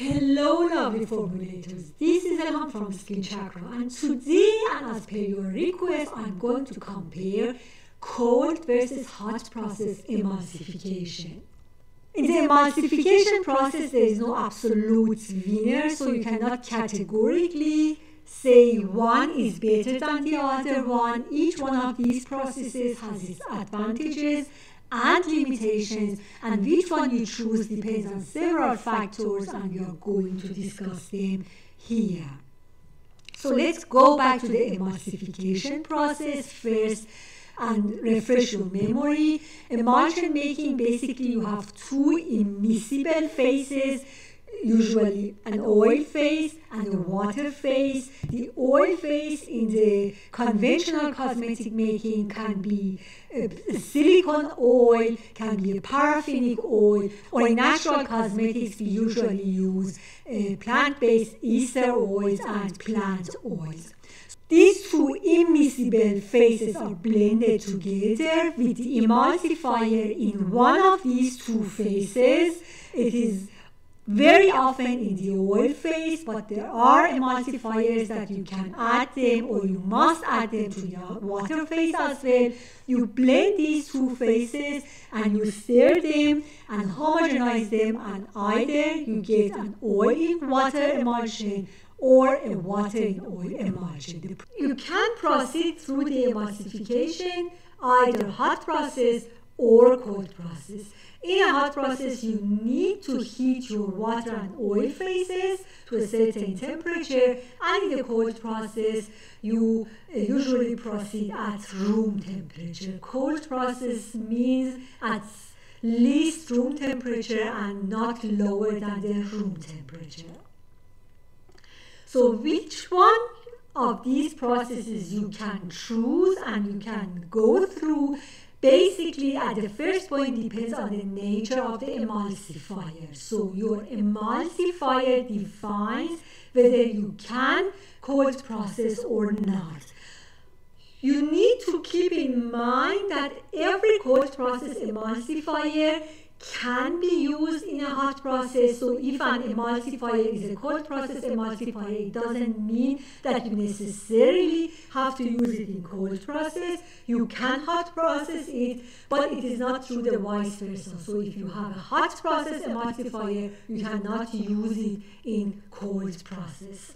Hello, lovely formulators. This is Elham from Skin Chakra, and today, and as per your request, I'm going to compare cold versus hot process emulsification. In the emulsification process, there is no absolute winner, so you cannot categorically say one is better than the other one. Each one of these processes has its advantages and limitations, and which one you choose depends on several factors, and we are going to discuss them here. So let's go back to the emulsification process first and refresh your memory. Emulsion making basically you have two immiscible phases usually an oil phase and a water phase. The oil phase in the conventional cosmetic making can be a silicone oil, can be a paraffinic oil, or in natural cosmetics we usually use uh, plant-based ester oils and plant oils. These two immiscible phases are blended together with the emulsifier in one of these two phases. It is very often in the oil phase, but there are emulsifiers that you can add them or you must add them to the water phase as well. You blend these two phases and you stir them and homogenize them and either you get an oil in water emulsion or a water in oil emulsion. You can proceed through the emulsification either hot process or cold process. In a hot process, you need to heat your water and oil phases to a certain temperature, and in the cold process, you uh, usually proceed at room temperature. Cold process means at least room temperature and not lower than the room temperature. So which one of these processes you can choose and you can go through basically at the first point depends on the nature of the emulsifier. So your emulsifier defines whether you can cold process or not. You need to keep in mind that every cold process emulsifier can be used in a hot process. So if an emulsifier is a cold process emulsifier, it doesn't mean that you necessarily have to use it in cold process. You can hot process it, but it is not true the vice versa. So if you have a hot process emulsifier, you cannot use it in cold process.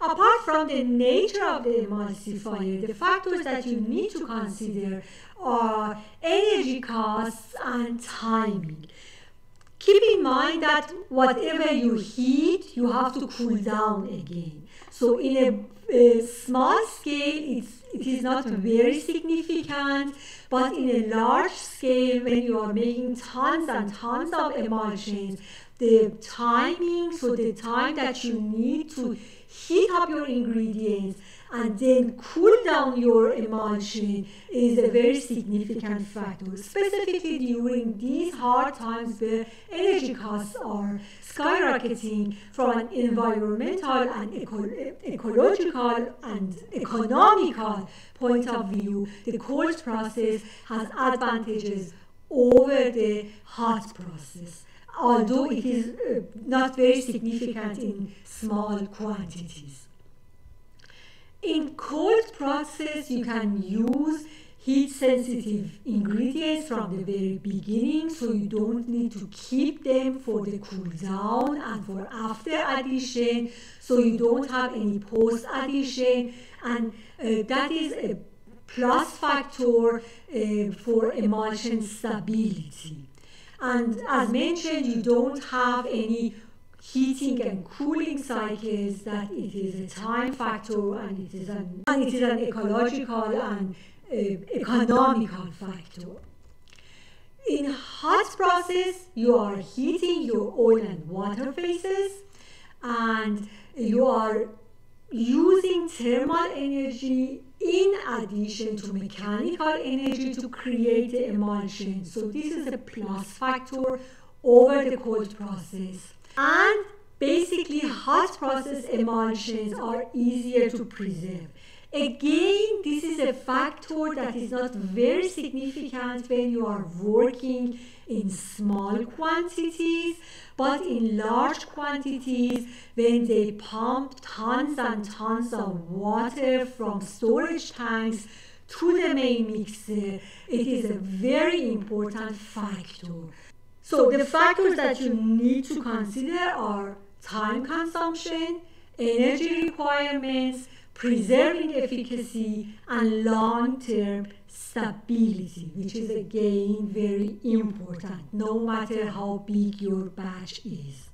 Apart from the nature of the emulsifier, the factors that you need to consider are energy costs and timing. Keep in mind that whatever you heat, you have to cool down again. So in a, a small scale, it's, it is not very significant, but in a large scale, when you are making tons and tons of emulsions, the timing, so the time that you need to heat up your ingredients and then cool down your emulsion is a very significant factor, specifically during these hard times where energy costs are skyrocketing from an environmental and eco- ecological and economical point of view. The cold process has advantages over the hot process although it is uh, not very significant in small quantities. In cold process, you can use heat sensitive ingredients from the very beginning so you don't need to keep them for the cool down and for after addition. So you don't have any post addition and uh, that is a plus factor uh, for emulsion stability and as mentioned you don't have any heating and cooling cycles that it is a time factor and it is an, and it is an ecological and uh, economical factor. In hot process, you are heating your oil and water phases and you are using thermal energy in addition to mechanical energy to create the emulsion. So this is a plus factor over the cold process. And basically hot process emulsions are easier to preserve. Again, this is a factor that is not very significant when you are working in small quantities, but in large quantities, when they pump tons and tons of water from storage tanks to the main mixer, it is a very important factor. So the factors that you need to consider are time consumption, energy requirements, preserving efficacy, and long-term stability, which is again very important, no matter how big your batch is.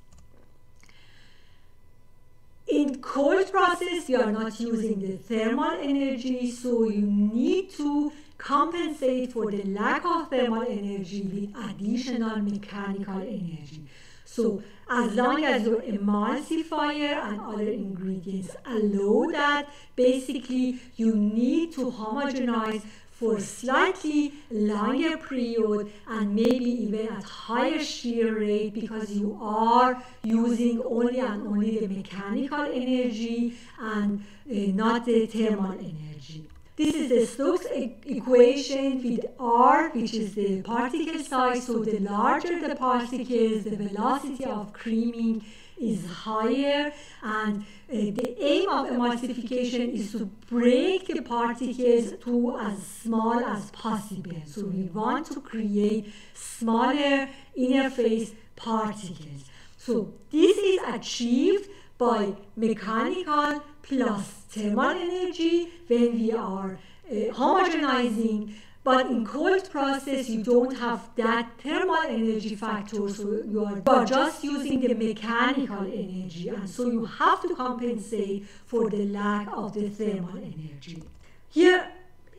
In cold process, you are not using the thermal energy, so you need to compensate for the lack of thermal energy with additional mechanical energy. So as long as your emulsifier and other ingredients allow that, basically you need to homogenize for slightly longer period and maybe even at higher shear rate because you are using only and only the mechanical energy and uh, not the thermal energy. This is the Stokes equation with R, which is the particle size. So the larger the particles, the velocity of creaming is higher. And uh, the aim of emulsification is to break the particles to as small as possible. So we want to create smaller interface particles. So this is achieved by mechanical plus thermal energy when we are uh, homogenizing. But in cold process you don't have that thermal energy factor so you are, you are just using the mechanical energy. And so you have to compensate for the lack of the thermal energy. Here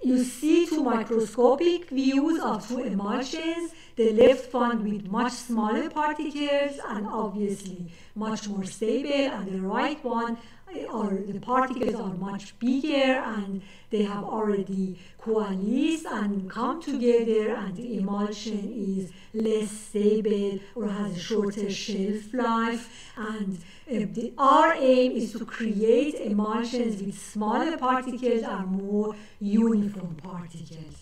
you see two microscopic views of two emulsions the left one with much smaller particles and obviously much more stable, and the right one or the particles are much bigger and they have already coalesced and come together and the emulsion is less stable or has a shorter shelf life. And uh, the, our aim is to create emulsions with smaller particles and more uniform particles.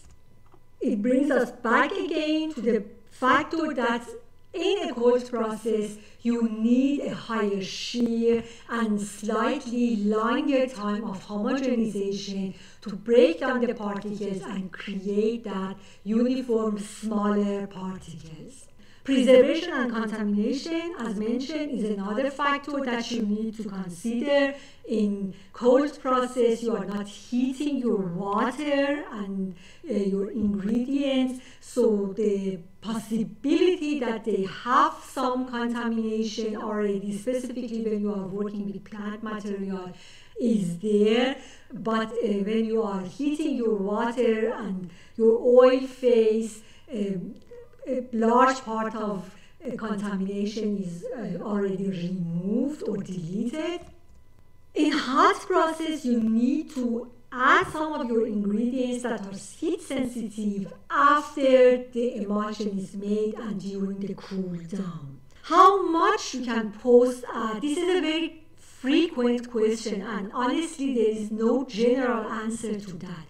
It brings us back again to the factor that in a cold process, you need a higher shear and slightly longer time of homogenization to break down the particles and create that uniform smaller particles. Preservation and contamination, as mentioned, is another factor that you need to consider. In cold process, you are not heating your water and uh, your ingredients, so the possibility that they have some contamination already, specifically when you are working with plant material, is there. But uh, when you are heating your water and your oil phase, um, a large part of uh, contamination is uh, already removed or deleted. In hot process, you need to add some of your ingredients that are heat sensitive after the emulsion is made and during the cool down. How much you can post add? This is a very frequent question and honestly there is no general answer to that.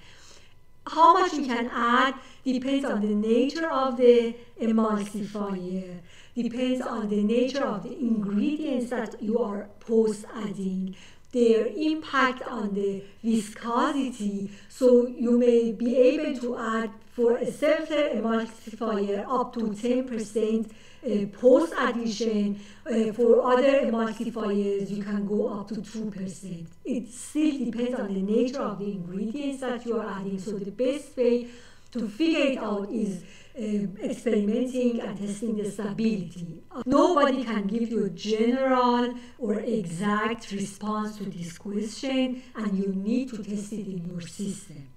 How much you can add depends on the nature of the emulsifier, depends on the nature of the ingredients that you are post adding, their impact on the viscosity. So you may be able to add for a certain emulsifier up to 10% uh, post addition. Uh, for other emulsifiers, you can go up to 2%. It still depends on the nature of the ingredients that you are adding. So the best way to figure it out is Um, experimenting and testing the stability. Nobody can give you a general or exact response to this question, and you need to test it in your system.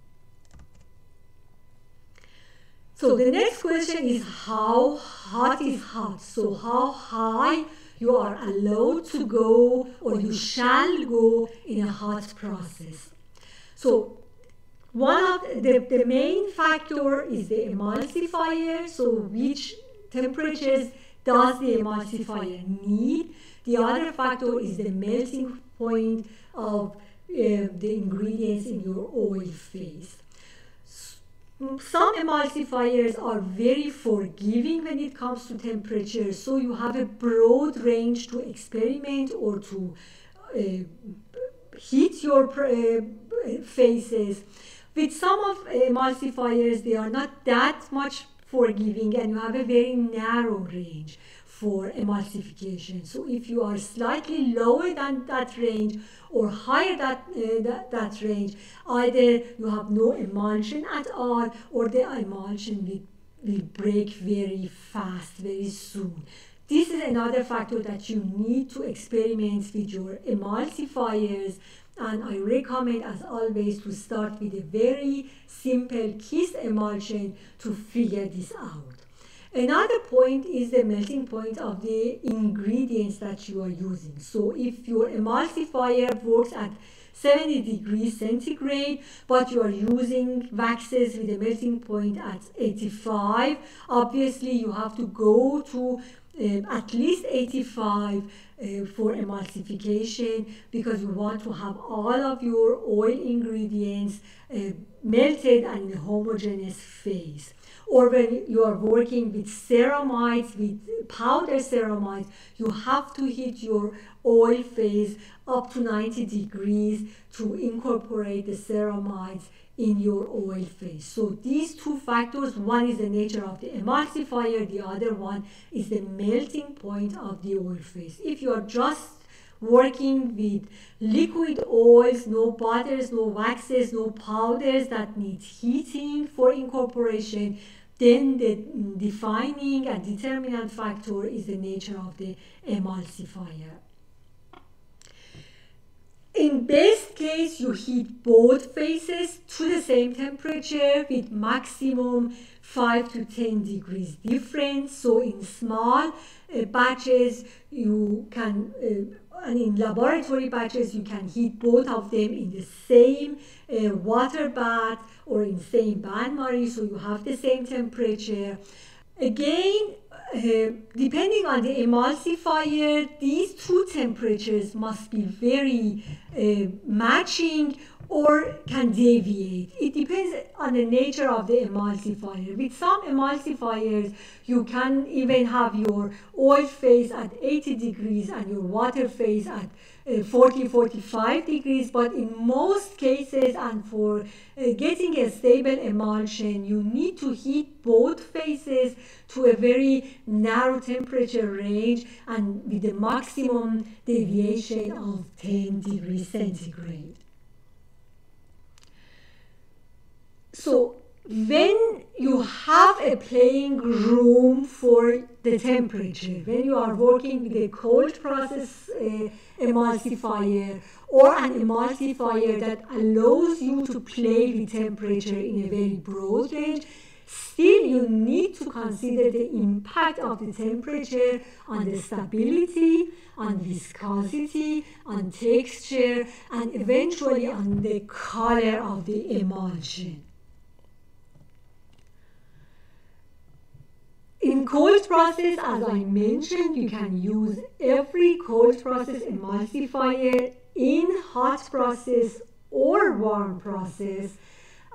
So the next question is how hot is hot? So how high you are allowed to go or you shall go in a hot process. So one of the, the main factor is the emulsifier, so which temperatures does the emulsifier need? The other factor is the melting point of uh, the ingredients in your oil phase. Some emulsifiers are very forgiving when it comes to temperature, so you have a broad range to experiment or to uh, heat your uh, phases. With some of emulsifiers, they are not that much forgiving and you have a very narrow range for emulsification. So if you are slightly lower than that range or higher that, uh, that, that range, either you have no emulsion at all or the emulsion will, will break very fast, very soon. This is another factor that you need to experiment with your emulsifiers and I recommend as always to start with a very simple kiss emulsion to figure this out. Another point is the melting point of the ingredients that you are using. So if your emulsifier works at 70 degrees centigrade, but you are using waxes with a melting point at 85, obviously you have to go to um, at least 85 uh, for emulsification because you want to have all of your oil ingredients uh, melted and in a homogeneous phase or when you are working with ceramides, with powder ceramides, you have to heat your oil phase up to 90 degrees to incorporate the ceramides in your oil phase. So these two factors, one is the nature of the emulsifier, the other one is the melting point of the oil phase. If you are just working with liquid oils, no butters, no waxes, no powders that need heating for incorporation, then the defining and determinant factor is the nature of the emulsifier. In best case, you heat both faces to the same temperature with maximum 5 to 10 degrees difference. So in small uh, batches, you can uh, and in laboratory batches you can heat both of them in the same uh, water bath or in same bain-marie so you have the same temperature again depending on the emulsifier these two temperatures must be very uh, matching or can deviate. It depends on the nature of the emulsifier. With some emulsifiers, you can even have your oil phase at 80 degrees and your water phase at uh, 40 45 degrees but in most cases and for uh, getting a stable emulsion you need to heat both phases to a very narrow temperature range and with the maximum deviation of 10 degrees centigrade. So when you a playing room for the temperature, when you are working with a cold process uh, emulsifier or an emulsifier that allows you to play with temperature in a very broad range, still you need to consider the impact of the temperature on the stability, on viscosity, on texture, and eventually on the color of the emulsion. In cold process, as I mentioned, you can use every cold process emulsifier in hot process or warm process.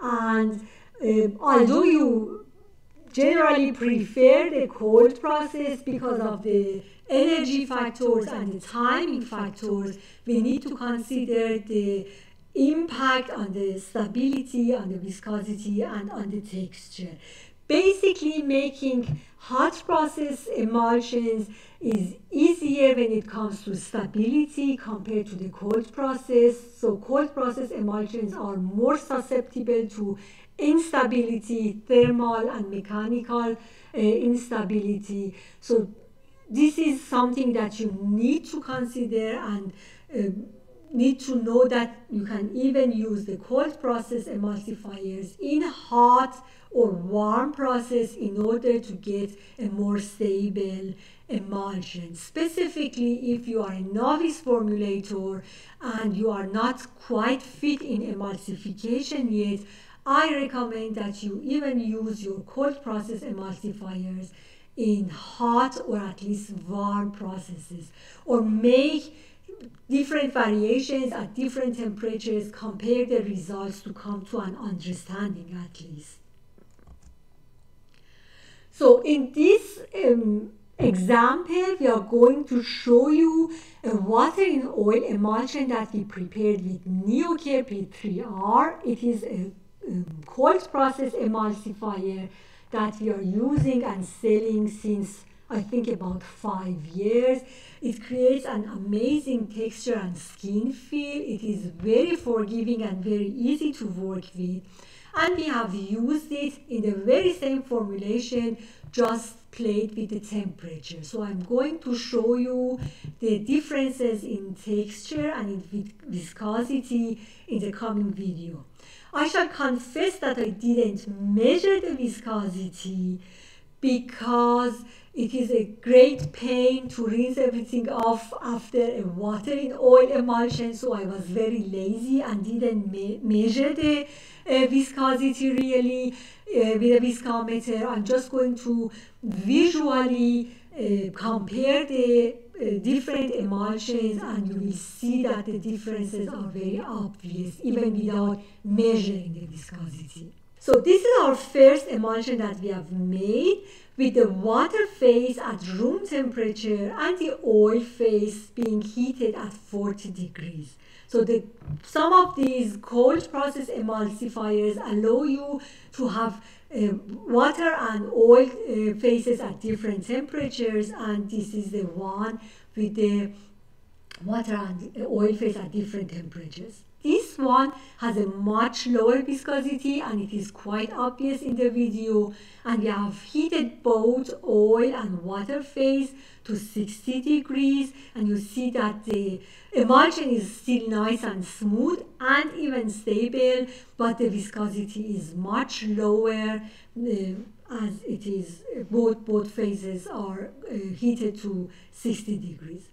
And uh, although you generally prefer the cold process because of the energy factors and the timing factors, we need to consider the impact on the stability, on the viscosity, and on the texture basically making hot process emulsions is easier when it comes to stability compared to the cold process. So cold process emulsions are more susceptible to instability, thermal and mechanical uh, instability. So this is something that you need to consider and uh, need to know that you can even use the cold process emulsifiers in hot or warm process in order to get a more stable emulsion. Specifically, if you are a novice formulator and you are not quite fit in emulsification yet, I recommend that you even use your cold process emulsifiers in hot or at least warm processes or make different variations at different temperatures, compare the results to come to an understanding at least. So in this um, example, we are going to show you a water in oil emulsion that we prepared with NeoCare P3R. It is a um, cold process emulsifier that we are using and selling since I think about five years. It creates an amazing texture and skin feel. It is very forgiving and very easy to work with. And we have used it in the very same formulation, just played with the temperature. So I'm going to show you the differences in texture and in viscosity in the coming video. I shall confess that I didn't measure the viscosity because it is a great pain to rinse everything off after a water in oil emulsion so i was very lazy and didn't me measure the uh, viscosity really uh, with a viscometer i'm just going to visually uh, compare the uh, different emulsions and you will see that the differences are very obvious even without measuring the viscosity. So this is our first emulsion that we have made with the water phase at room temperature and the oil phase being heated at 40 degrees. So the, some of these cold process emulsifiers allow you to have uh, water and oil uh, phases at different temperatures and this is the one with the water and oil phase at different temperatures. This one has a much lower viscosity and it is quite obvious in the video. And we have heated both oil and water phase to 60 degrees. And you see that the emulsion is still nice and smooth and even stable but the viscosity is much lower uh, as it is both both phases are uh, heated to 60 degrees.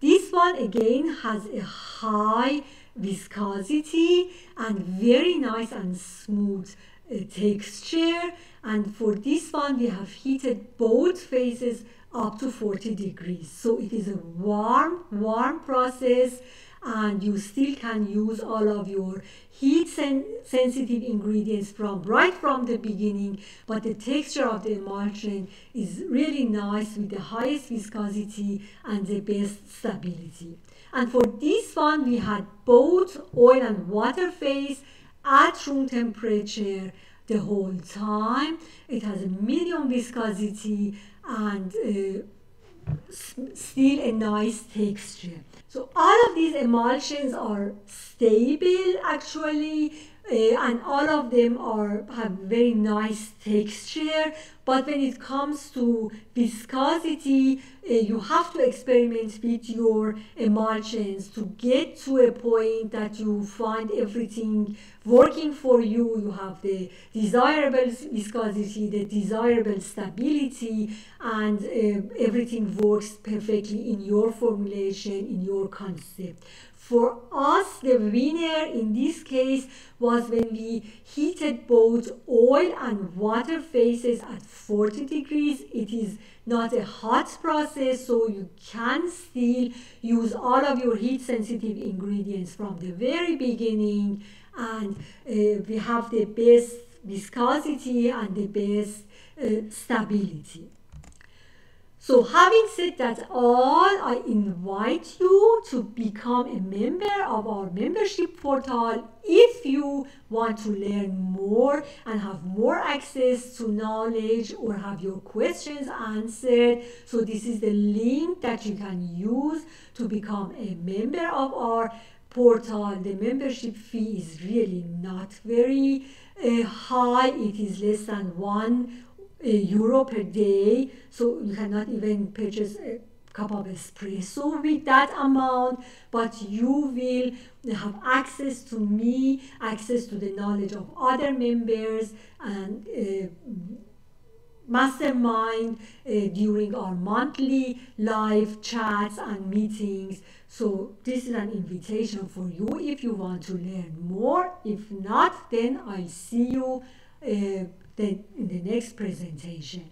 This one again has a high viscosity and very nice and smooth uh, texture and for this one we have heated both phases up to 40 degrees. So it is a warm, warm process and you still can use all of your heat sen sensitive ingredients from right from the beginning but the texture of the emulsion is really nice with the highest viscosity and the best stability and for this one we had both oil and water phase at room temperature the whole time it has a medium viscosity and uh, still a nice texture. So all of these emulsions are stable actually uh, and all of them are have very nice texture but when it comes to viscosity uh, you have to experiment with your emulsions to get to a point that you find everything working for you. You have the desirable viscosity the desirable stability and uh, everything works perfectly in your formulation in your concept for us, the winner in this case was when we heated both oil and water phases at 40 degrees. It is not a hot process, so you can still use all of your heat sensitive ingredients from the very beginning and uh, we have the best viscosity and the best uh, stability. So having said that all, I invite you to become a member of our membership portal if you want to learn more and have more access to knowledge or have your questions answered. So this is the link that you can use to become a member of our portal. The membership fee is really not very uh, high. It is less than one euro per day, so you cannot even purchase a cup of espresso with that amount, but you will have access to me, access to the knowledge of other members, and uh, mastermind uh, during our monthly live chats and meetings. So this is an invitation for you if you want to learn more. If not, then I'll see you uh, the, in the next presentation.